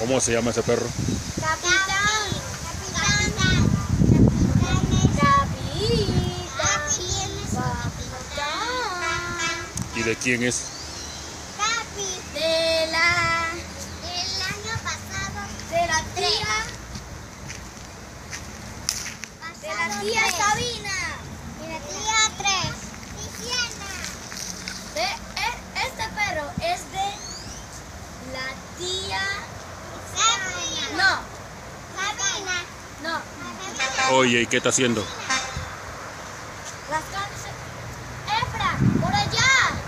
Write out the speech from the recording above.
¿Cómo se llama ese perro? Capitán. Capitán. Capitán. ¿Y de quién es? Capi. De la... Del año pasado. De la tía. De la tía Sabina. Oye, ¿y qué está haciendo?